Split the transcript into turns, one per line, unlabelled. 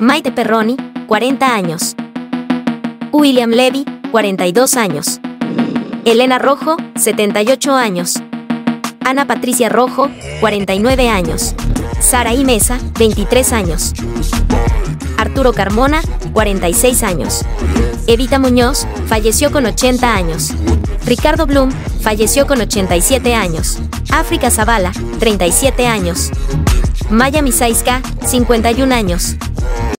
Maite Perroni, 40 años. William Levy, 42 años. Elena Rojo, 78 años. Ana Patricia Rojo, 49 años. Saraí Mesa, 23 años. Arturo Carmona, 46 años. Evita Muñoz, falleció con 80 años. Ricardo Blum, falleció con 87 años. África Zavala, 37 años. Maya Misaiska, 51 años.